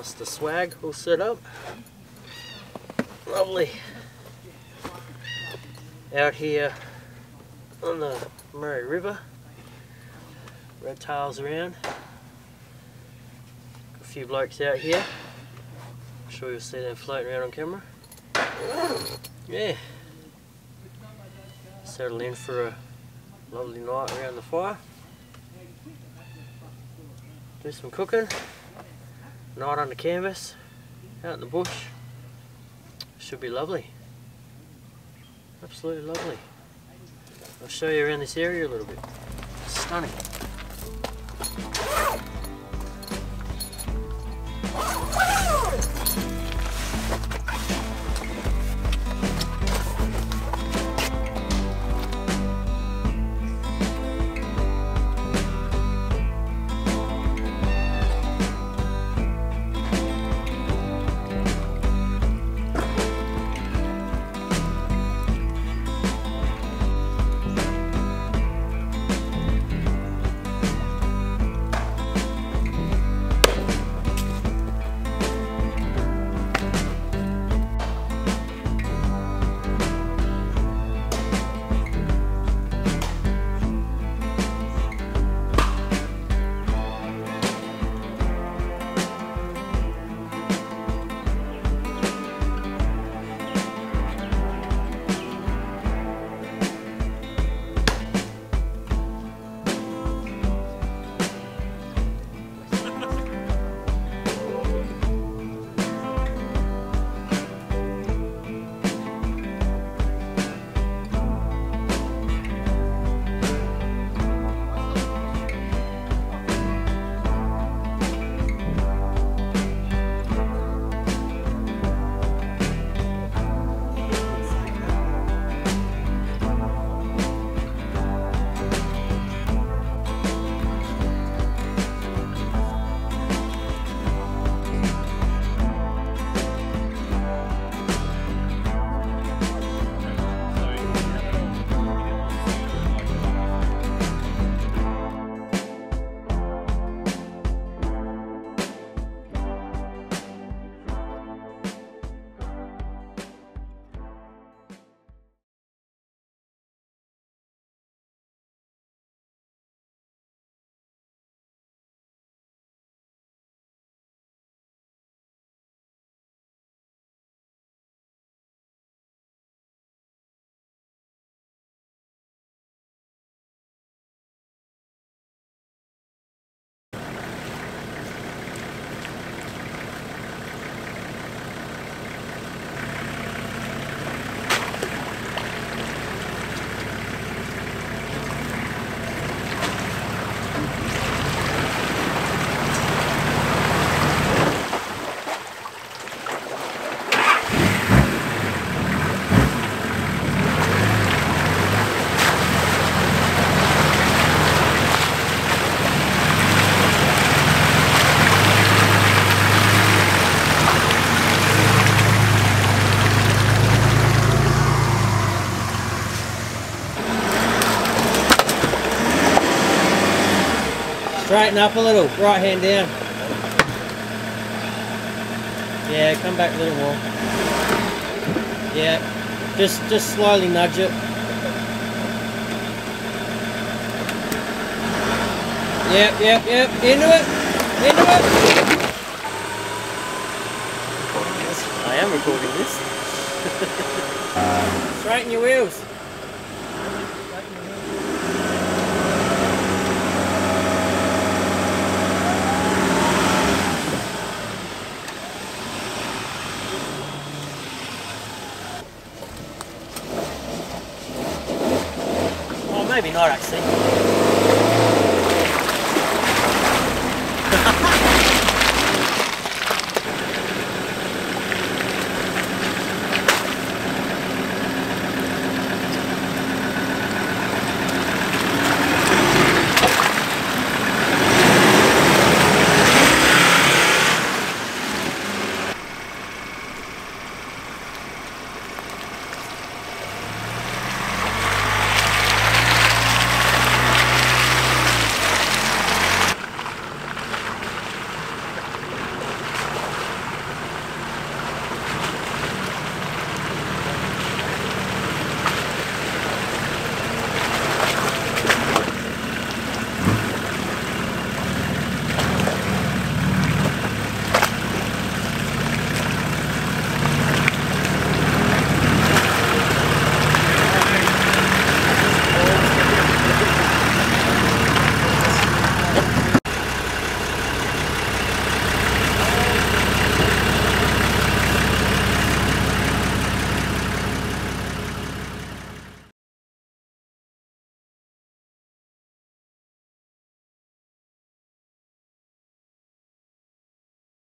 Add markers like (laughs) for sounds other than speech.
Alistair swag all set up. Lovely. Out here on the Murray River. Red tails around. A few blokes out here. I'm sure you'll see them floating around on camera. Yeah. Settle in for a lovely night around the fire. Do some cooking. Night on the canvas. Out in the bush. Should be lovely. Absolutely lovely. I'll show you around this area a little bit. Stunning. Straighten up a little, right hand down. Yeah, come back a little more. Yeah, just just slowly nudge it. Yep, yep, yep. Into it. Into it. I am recording this. (laughs) Straighten your wheels. be nice actually.